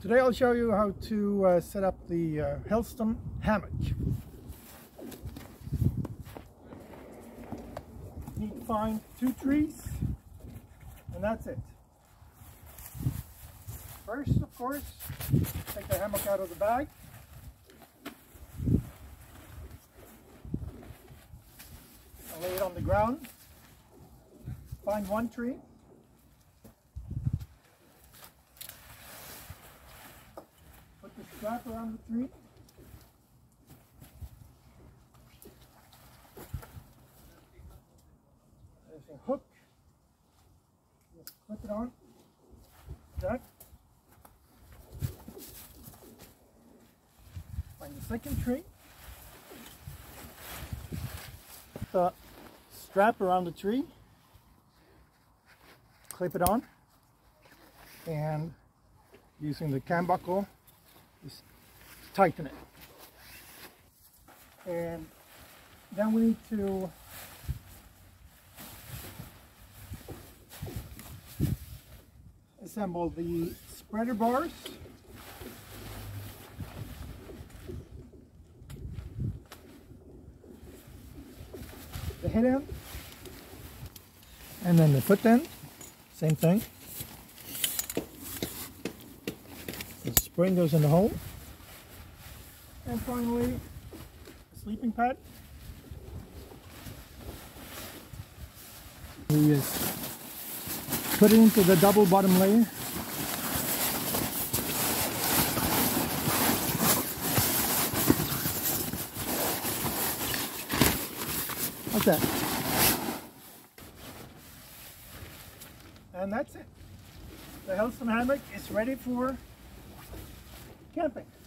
Today I'll show you how to uh, set up the uh, Helsdon hammock. Need to find two trees and that's it. First, of course, take the hammock out of the bag. And lay it on the ground. Find one tree. Strap around the tree. There's a hook. Just clip it on. That. Find the second tree. The strap around the tree. Clip it on. And using the cam buckle, just tighten it. And then we need to assemble the spreader bars. The head end. And then the foot end, same thing. Spring goes in the hole. And finally, sleeping pad. We just put it into the double bottom layer. Like that. And that's it. The Helsdon hammock is ready for camping.